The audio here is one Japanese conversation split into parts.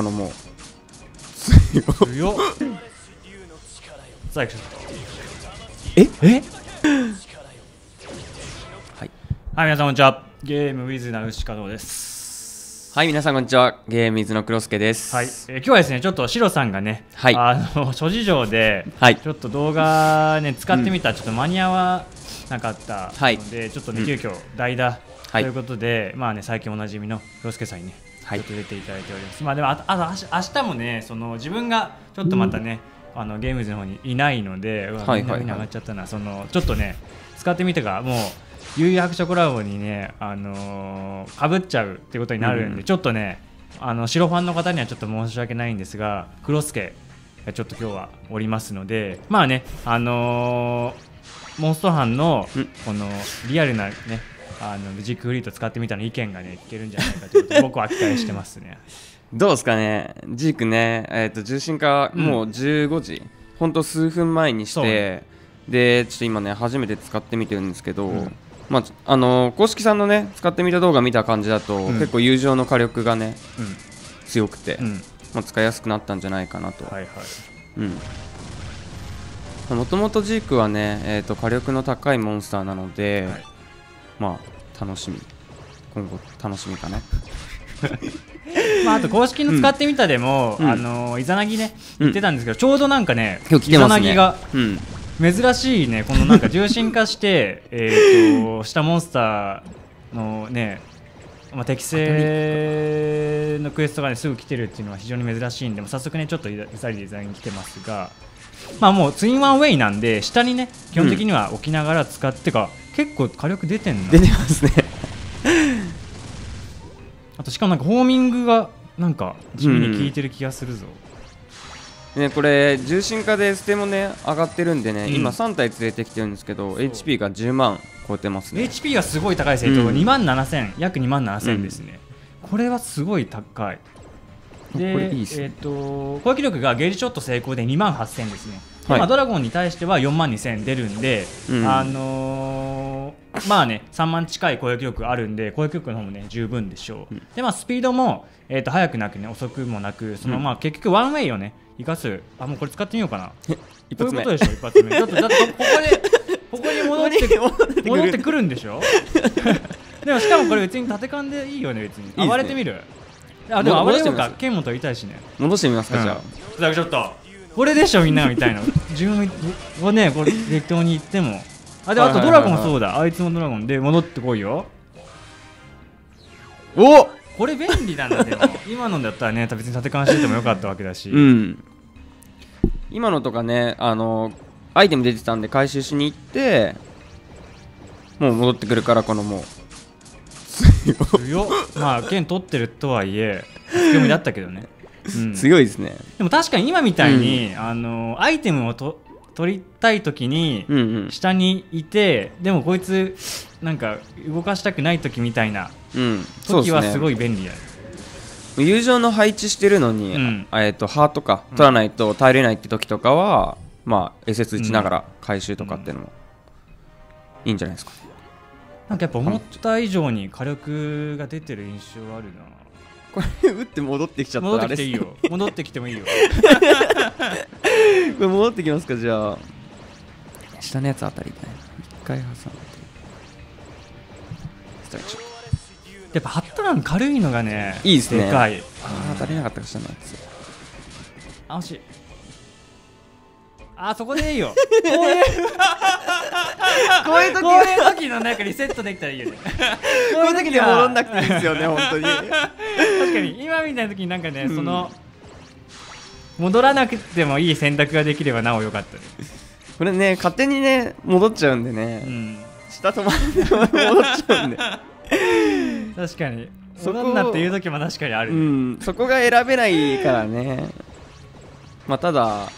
このもう。強っ。さあえ？え？はい、はい皆さんこんにちは。ゲームウィズナウシカドウです。はい、皆さんこんにちは。ゲーム水のクロスケです。はい、えー今日はですねちょっとシロさんがね、はい。あの 諸事情で、はい。ちょっと動画ね使ってみたらちょっと間に合わなかったはい。ので、ちょっとねうん。急遽代打はい。ということで、まあね最近おなじみのクロスケさんにね、はいちょっと出ていただいております。まあでもああ明日もねその自分がちょっとまたね、あのゲームズの方にいないので、うわはいはいな上がっちゃったな、そのちょっとね使ってみてからもう。悠々白書コラボにね、あのー、かぶっちゃうってことになるんで、うん。ちょっとねあの白ファンの方にはちょっと申し訳ないんですがクロスケがちょっと今日はおりますのでまあねあのーモンストハンのうん。このリアルなねあのムジックフリート使ってみたの意見がね聞けるんじゃないかということで僕は期待してますね。どうですかね？ジークね。えっ、と重心化うん。もう15時、ほんと数分前にしてでちょっと今ね初めて使ってみてるんですけど、うん。まああの公式さんのね使ってみた動画見た感じだと、うん。結構友情の火力がねう強くて、ん、うん、まあ、使いやすくなったんじゃないかなと、はいはい。うん。もともとジークはね、えー、と火力の高いモンスターなので、はいまあ楽しみ。今後楽しみかな まあ、あと公式の使ってみたでも、うん。あのイザナギねうん。言ってたんですけど、ちょうどなんかね今日来てますね。イザナギがうん。珍しいねこのなんか重心化して えーとしたモンスターのね、まあ、適正のクエストがねすぐ来てるっていうのは非常に珍しいんで早速ねちょっとイザリデザインに来てますがまあもうツインワンウェイなんで下にね基本的には置きながら使ってか、結構火力出てんの出てますね。あとしかもなんかホーミングがなんか地味に効いてる気がするぞ、ねこれ重心化でステもね上がってるんでね、うん。今3体連れてきてるんですけど HP が10万超えてますね。HP がすごい高いですね、えっとうん2万7000約2万7000ですね、これはすごい高い。でこれいいっすね。えっと攻撃力がゲージショット成功で2万8000ですね、ではい。まあ、ドラゴンに対しては4万2000出るんで、うん。あのーまあね3万近い攻撃力あるんで攻撃力の方もね十分でしょう、うん。でまあスピードも、えっと速くなくね遅くもなくその、うん。まあ結局ワンウェイをね生かすあもうこれ使ってみようかな。一発目。こういうことでしょ一発目。だってだってここでここに戻ってここに戻ってくる。戻ってくるんでしょ？でもしかもこれ別に縦勘でいいよね別に。暴れてみる？あでもも暴れようか。剣も取りたいしね。戻してみますか、じゃあ。ちょっとこれでしょみんなが見たいの自分をねこれ適当に言ってもあであとドラゴンもそうだ。あいつもドラゴン。で戻ってこいよ。おこれ便利なんだでも。今のだったらね別に縦勘しててもよかったわけだし、うん。今のとかねあのアイテム出てたんで回収しに行ってもう戻ってくるからこのもう。強っ。まあ剣取ってるとはいえ強みだったけどね、うん、強いですね。でも確かに今みたいに、あのアイテムをと取りたい時にうんうん。下にいてでもこいつなんか動かしたくない時みたいな時はすごいい便利だよ、友情の配置してるのに、うん。えっとハートか取らないと耐えれないって時とかは、まあ SS 打ちながら回収とかっていうのもいいんじゃないですか、なんかやっぱ思った以上に火力が出てる印象あるなこれ打って戻ってきちゃった戻らあれってきていいよ。戻ってきてもいいよ。これ戻ってきますかじゃあ。下のやつあたりね一回挟んで。ストレッチやっぱハットラン軽いのがねいいですね。でかい。あー当たれなかったか下のやつ。あ惜しい。あそこでいいよ。こういうこういう時こういう時のなんかリセットできたらいいよね。こういう時に戻んなくていいですよね 本当に確かに今みたいな時になんかね、うん。その戻らなくてもいい選択ができればなおよかったねこれね勝手にね戻っちゃうんでうね、ん。下止まって戻っちゃうんで。確かに。そこなっていう時も確かにある、うん。そこが選べないからね。まあただ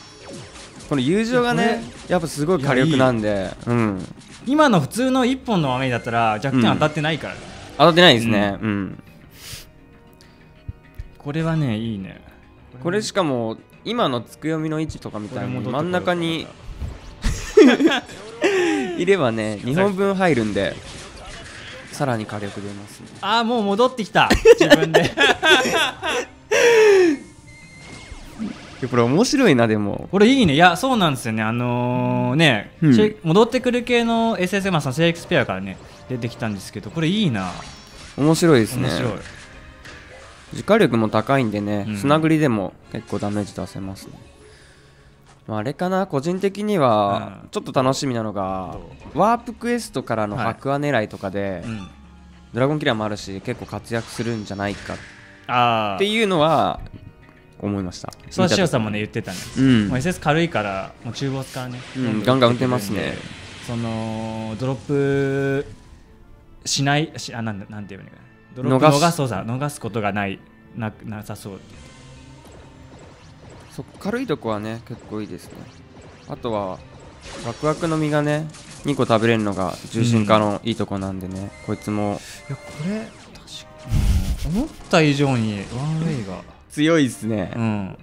この友情がねやっぱすごい火力なんで。うん。今の普通の1本の豆だったら弱点当たってないからね、当たってないですね。うん、これはねいいね。これしかも今のつくよみの位置とかみたいに真ん中に いればね2本分入るんでさらに火力出ますね。ああもう戻ってきた。自分で。やこれ面白いなでも。これいいね。いやそうなんですよね。あのーね、うん。戻ってくる系の SS まあそのシェイクスピアからね出てきたんですけどこれいいな。面白いですね。面白い自火力も高いんでね、うん。砂繰りでも結構ダメージ出せますね。まああれかな個人的にはうん。ちょっと楽しみなのが、ワープクエストからのはい。白亜狙いとかで、うん。ドラゴンキラーもあるし結構活躍するんじゃないかっていうのは思いました。そうしおさんもねね言ってたね、うん。もう SS 軽いからもう中ボスからね、うんガンガン撃てますね。そのドロップしないしあなんだなんていうのかなドロップ逃す。逃すそうだ逃すことがないななさそう。そ軽いとこはね結構いいですね。あとはワクワクの実がね2個食べれるのが重心化のいいとこなんでね、こいつも。いやこれ確かうん思った以上にワンウェイが強いですね、うん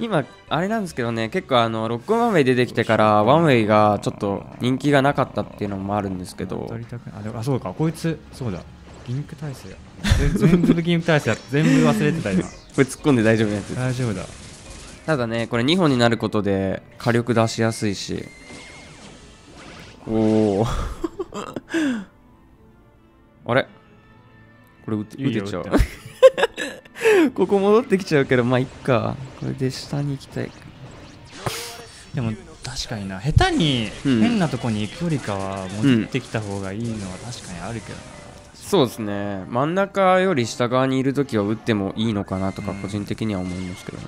今あれなんですけどね結構あのロックワンウェイ出てきてからワンウェイがちょっと人気がなかったっていうのもあるんですけど。あでもあそうか。こいつそうだ。ギミック体制や全全部ギミック体制や 全部忘れてた今。これ突っ込んで大丈夫なやつ大丈夫だ。ただねこれ2本になることで火力出しやすいし。おお あれ？これ撃てちゃう。ここ戻ってきちゃうけどまあいっかこれで下に行きたい。でも確かにな。下手にうん。変なとこに行くよりかは戻ってきた方がいいのは確かにあるけどな、そうですね。真ん中より下側にいるときは撃ってもいいのかなとかうん。個人的には思いますけどね。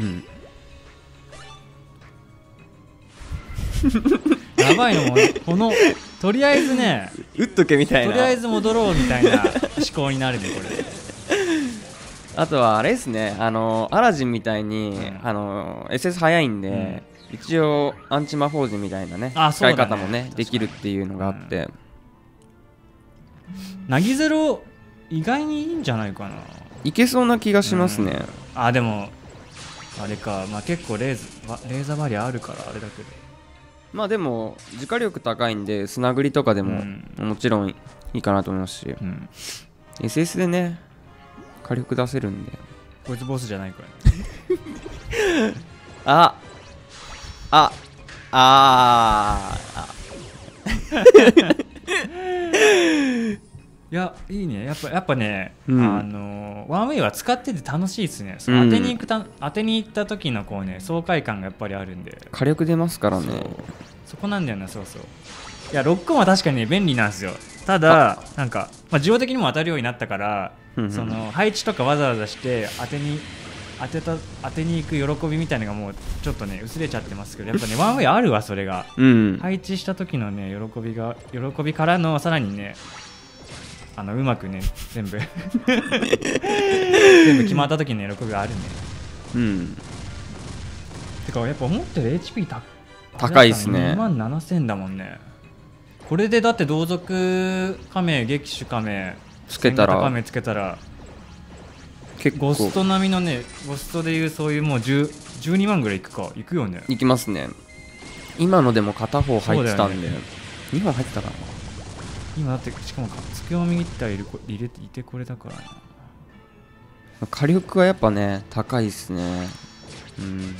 うん。やばいのもこのとりあえずね 撃っとけみたいな。とりあえず戻ろうみたいな思考になるねこれあとはあれですね。あのアラジンみたいに、ん。あの SS 早いんで、一応アンチ魔法陣みたいなね使い方もねできるっていうのがあって、なぎゼロ意外にいいんじゃないかな。いけそうな気がしますね、あでもあれか。まあ結構レーズわレーザーバリアあるからあれだけど。まあでも自火力高いんで砂繰りとかでも、もちろんいいかなと思いますし。うん。SS でね火力出せるんで。こいつボスじゃないから ああああ いやいいね。やっぱやっぱね、うん。あのワンウェイは使ってて楽しいですね。その当てに行くた、当てに行った時のこうね爽快感がやっぱりあるんで。火力出ますからね。そこなんだよなそうそう。いやロックオンは確かにね便利なんですよ。ただなんか、まあ、需要的にも当たるようになったからその配置とかわざわざして当てに当てた当てに行く喜びみたいなのがもうちょっとね薄れちゃってますけどやっぱね ワンウェイあるわそれが。うん、配置した時のね喜びが喜びからのさらにねあのうまくね全部。全部決まった時の喜びがあるね。うん、てかやっぱ思ったより HP た高いっすね。2万7000だもんね。これでだって同族仮名撃手仮名つけたら。戦型仮名つけたら。結構。ゴスト並みのねゴストでいうそういうもう10 12万ぐらいいくか。いくよね。いきますね。今のでも片方入ってたんで、そうだよ2本入ってたかな。今だってしかもつけを右っているこ入れていてこれだからな火力はやっぱね高いっすね。うん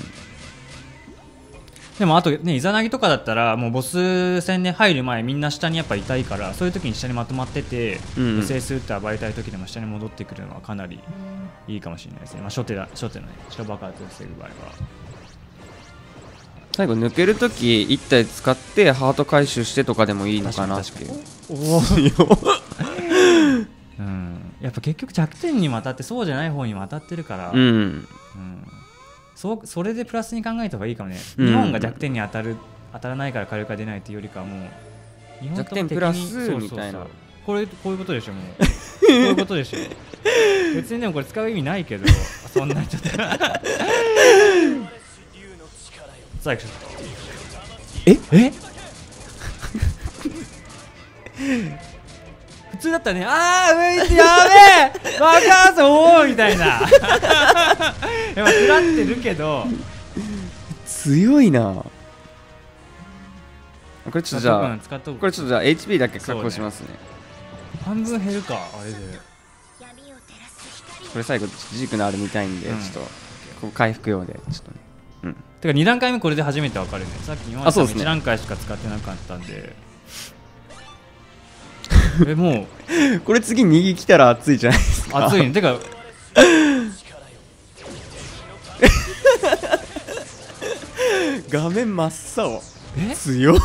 でもあとねイザナギとかだったらもうボス戦で入る前みんな下にやっぱいたいからそういう時に下にまとまってて、うんうん。SS 打って暴れたい時でも下に戻ってくるのはかなりいいかもしれないですね、まあ、初手だ初手のね地下爆発を防ぐ場合は。最後抜けるとき1体使ってハート回収してとかでもいいのかなっていう。おお うん。やっぱ結局弱点にも当たってそうじゃない方にも当たってるから、うん。うんそうそれでプラスに考えた方がいいかもね、うん。日本が弱点に当たる当たらないから火力が出ないっていうよりかはもう日本と弱点プラス敵にそうそうそう。みたいなこれこういうことでしょもう。こういうことでしょ。別にでもこれ使う意味ないけどそんなちょっと。さあちょっとえ？え？普通だったらね。あー上行ってやべえ爆発おおみたいな。やっぱ食らってるけど。強いな。これちょっとじゃあこれちょっとじゃあ HP だけ確保しますね。半分減るかあれで。これ最後軸のあるみたいんで、うん。ちょっとここ回復用でちょっとね。うん。てか2段階目これで初めて分かるね。さっき今まであそうですね。1段階しか使ってなかったんでえもう。これ次右来たら熱いじゃないですか。熱いね。てか 画面真っ青。え？強っ。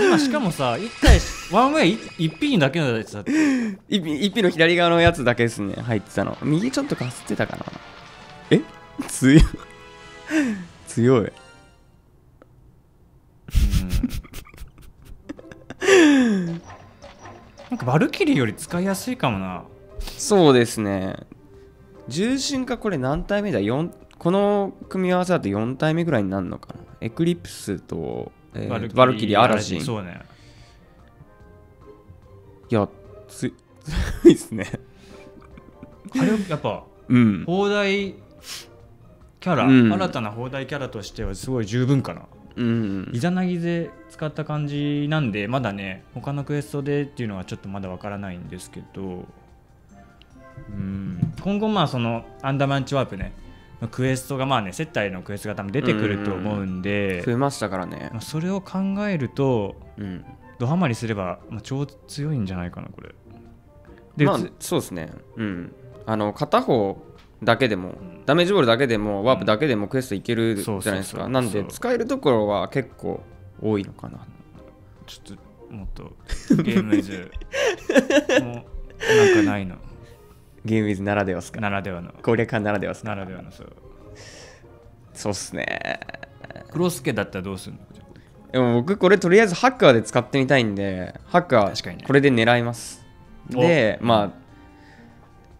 今しかもさ1回ワンウェイ1品だけのやつだって 一品一品の左側のやつだけですね。入ってたの。右ちょっとかすってたかな。え？強い強いなんかバルキリーより使いやすいかもな。そうですね。重心化これ何体目だ？4この組み合わせだと4体目ぐらいになるのかな？エクリプスと、えーバルキリーアラジン。いそうね。やつ強いですね。あれやっぱうん。放題キャラ、うん。新たな放題キャラとしてはすごい十分かな。うんイザナギで使った感じなんでまだね他のクエストでっていうのはちょっとまだわからないんですけどうん。今後まあそのアンダーマンチワープねクエストがまあね接待のクエストが多分出てくると思うんで増えましたからね。まあ、それを考えるとうん。ドハマりすれば、まあ、超強いんじゃないかなこれ。で、まあつそうですね。うん。あの片方だけでもダメージボールだけでもワープだけでもクエストいけるじゃないですか。なんで使えるところは結構多いのかな。ちょっともっとゲームイズ もうなんかないの。ゲームイズならではですか。ならではの。攻略家ならではですか。ならではのそう。そうっすね。クロスケだったらどうするの？でも僕これとりあえずハッカーで使ってみたいんでハッカーこれで狙います。お。でまあ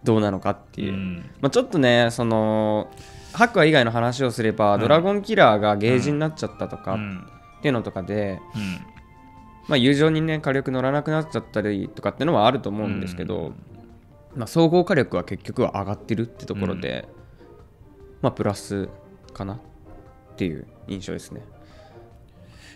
どうなのかっていう、うん。まあ、ちょっとねそのハッカー以外の話をすれば、うん。ドラゴンキラーがゲージになっちゃったとかっうん。ていうのとかで、うん。まあ、友情にね火力乗らなくなっちゃったりとかっていうのはあると思うんですけど、まあ、総合火力は結局は上がってるってところで、まあプラスかなっていう印象ですね。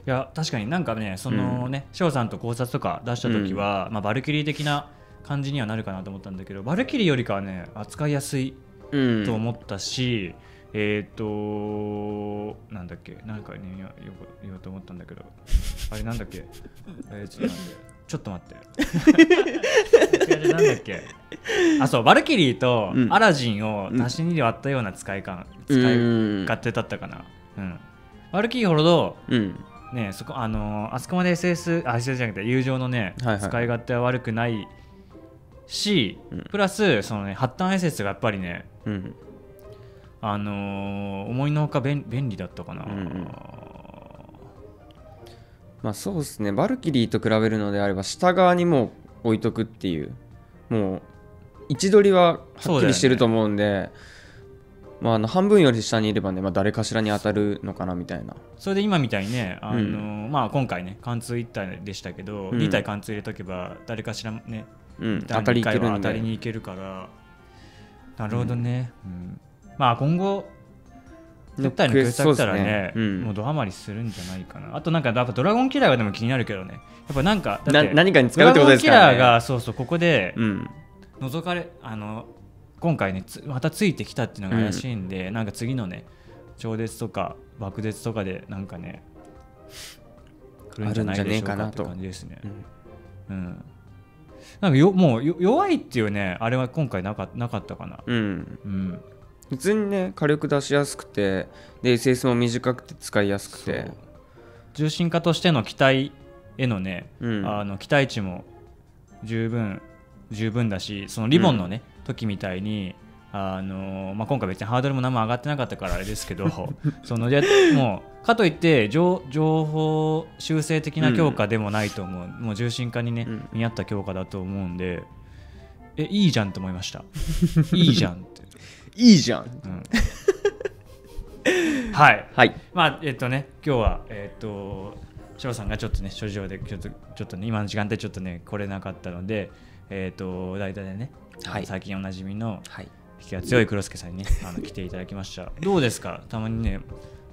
いや確かになんかねそのね翔、さんと考察とか出した時は、まあ、バルキリー的な感じにはなるかなと思ったんだけどバルキリーよりかはね扱いやすいうん。と思ったし、えっ、となんだっけなんかね言おう言おうと思ったんだけどあれなんだっけ？えーちょっと待って。ちょっと待って。なんだっけ？あそうバルキリーとうん。アラジンを足し2で割ったような使い感、使いうん。勝手だったかな。うん。バルキリーほどうん。ねそこあのーあそこまで SS あ SS じゃなくて友情のね、はいはい。使い勝手は悪くないし、うん。プラスそのね発端 SS がやっぱりねうん。あのー思いのほか便便利だったかな、うんうん。まあそうですね。バルキリーと比べるのであれば下側にもう置いとくっていう。もう位置取りははっきりしてると思うんで、まあ、あの半分より下にいればね、まあ、誰かしらに当たるのかなみたいな。それで今みたいにね、あのーうまあ、今回ね貫通1体でしたけど、うん。2体貫通入れとけば誰かしらねうん、第当たり回は当たけるんで。りに行けるから。なるほどね、うん。まあ今後絶対のクエスト来たらねそうですうん。もうドハマりするんじゃないかな。あとなんかやっぱドラゴンキラーがでも気になるけどね。やっぱなんか何かに使ドうってことラゴンキラーがそうそうここでうん。覗かれあの今回ねつまたついてきたっていうのが怪しいんで、なんか次のね超絶とか爆絶とかでなんかね来るんじゃないでしょうかって感じですね。うん。うんなんかよもうよ弱いっていうねあれは今回なかなかったかな。うん。うん。普通にね火力出しやすくてで SS も短くて使いやすくそてう。重心化としての機体へのね、うん。あの期待値も十分十分だしそのリボンのね、時みたいにあのまあ、今回別にハードルも何も上がってなかったからあれですけど そのでもうかといって情情報修正的な強化でもないと思う、もう重心化にね、うん。見合った強化だと思うんでえいいじゃんと思いました。いいじゃんって、いいじゃん。うん。はい。はい。まあえっとね今日はえっと翔さんがちょっとね諸事情でちょっとちょっとね今の時間帯ちょっとね来れなかったのでえっと代打でね、はい。最近おなじみのはい引 きが強い黒助さんにねあの来ていただきました。どうですか？たまにね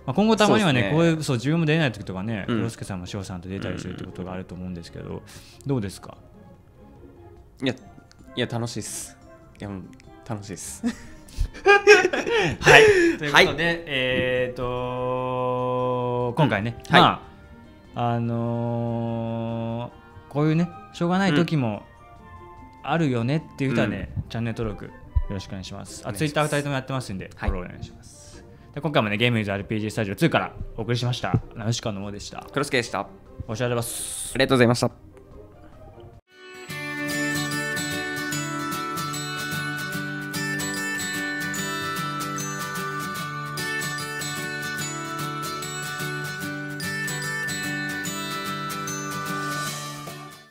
まあ、今後たまにはねね。こういうそう自分も出れない時とかね、うん。黒助さんも翔さんと出たりするってことがあると思うんですけど、どうですか？いやいや楽しいっす。いや楽しいです。はい、ということで、えっ、と今回ね、うんはい。まああのーこういうねしょうがない時もあるよねっていう人はね、チャンネル登録よろしくお願いします。あ、ツイッター2人ともやってますんで、はいフォローお願いします。で今回もね、ゲームイズ RPG スタジオ2からお送りしました。ナウシカのものでした。クロスケでしたあお知らせます。りがとうございました